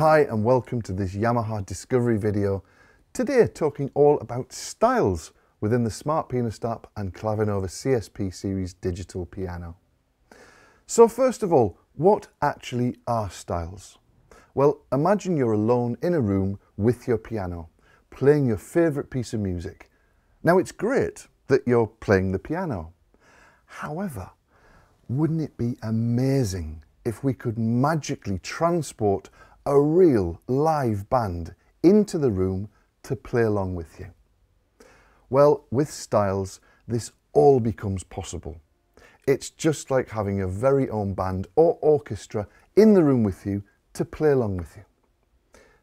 Hi and welcome to this Yamaha Discovery video. Today talking all about styles within the Smart Pianist app and Clavinova CSP series digital piano. So first of all, what actually are styles? Well, imagine you're alone in a room with your piano, playing your favourite piece of music. Now it's great that you're playing the piano. However, wouldn't it be amazing if we could magically transport a real live band into the room to play along with you? Well, with Styles, this all becomes possible. It's just like having your very own band or orchestra in the room with you to play along with you.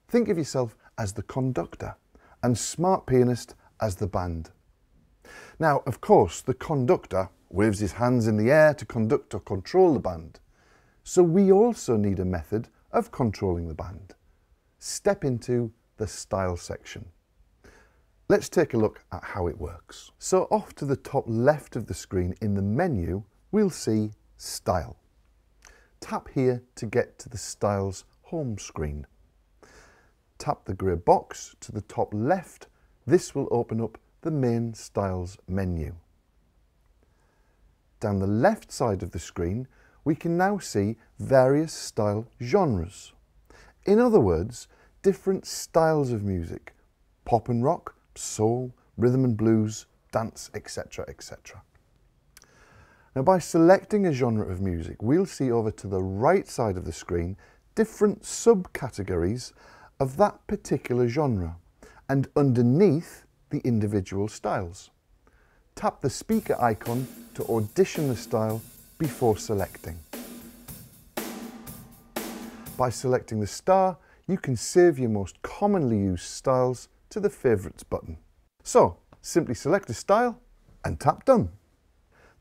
Think of yourself as the conductor and Smart Pianist as the band. Now, of course, the conductor waves his hands in the air to conduct or control the band. So we also need a method of controlling the band. Step into the style section. Let's take a look at how it works. So off to the top left of the screen in the menu, we'll see Style. Tap here to get to the Styles home screen. Tap the grey box to the top left. This will open up the main Styles menu. Down the left side of the screen, we can now see various style genres. In other words, different styles of music, pop and rock, soul, rhythm and blues, dance, etc., etc. Now by selecting a genre of music, we'll see over to the right side of the screen different subcategories of that particular genre and underneath the individual styles. Tap the speaker icon to audition the style before selecting. By selecting the star, you can save your most commonly used styles to the Favourites button. So, simply select a style and tap Done.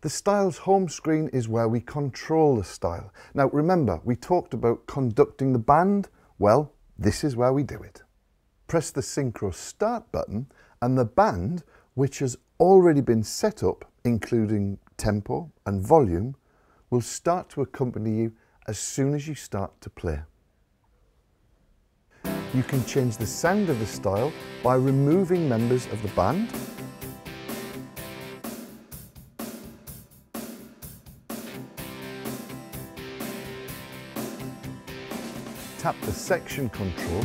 The Styles home screen is where we control the style. Now remember, we talked about conducting the band. Well, this is where we do it. Press the Synchro Start button and the band, which has already been set up, including tempo and volume, will start to accompany you as soon as you start to play. You can change the sound of the style by removing members of the band tap the section control,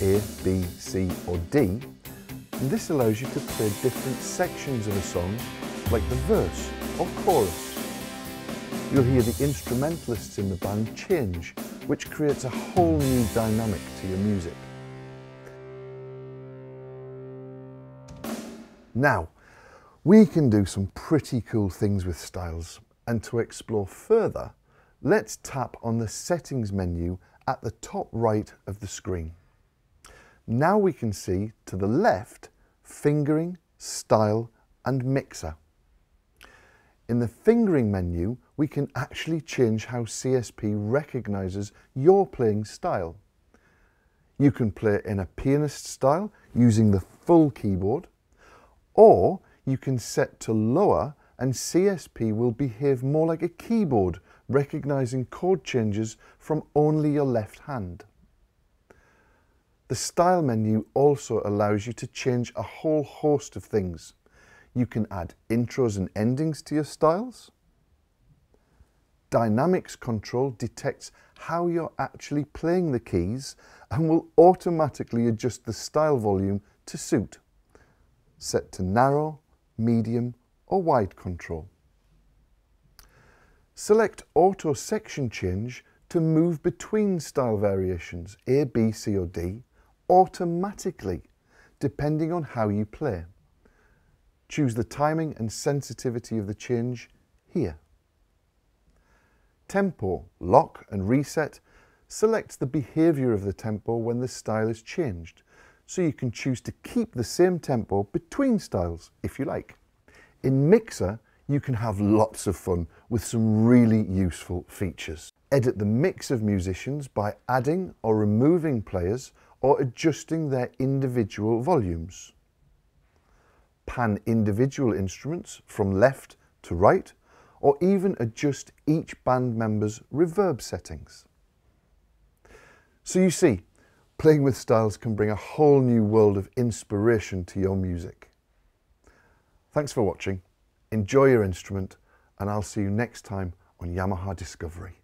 A, B, C or D, and this allows you to play different sections of a song, like the verse or chorus. You'll hear the instrumentalists in the band change, which creates a whole new dynamic to your music. Now, we can do some pretty cool things with styles, and to explore further, let's tap on the settings menu at the top right of the screen. Now we can see to the left fingering, style and mixer. In the fingering menu, we can actually change how CSP recognises your playing style. You can play in a pianist style using the full keyboard, or you can set to lower and CSP will behave more like a keyboard recognizing chord changes from only your left hand. The Style menu also allows you to change a whole host of things. You can add intros and endings to your styles. Dynamics control detects how you're actually playing the keys and will automatically adjust the style volume to suit. Set to narrow, medium or wide control. Select Auto Section Change to move between style variations A, B, C or D automatically depending on how you play. Choose the timing and sensitivity of the change here. Tempo, lock and reset selects the behaviour of the tempo when the style is changed, so you can choose to keep the same tempo between styles if you like. In Mixer, you can have lots of fun with some really useful features. Edit the mix of musicians by adding or removing players or adjusting their individual volumes. Pan individual instruments from left to right or even adjust each band member's reverb settings. So you see, Playing with styles can bring a whole new world of inspiration to your music. Thanks for watching, enjoy your instrument, and I'll see you next time on Yamaha Discovery.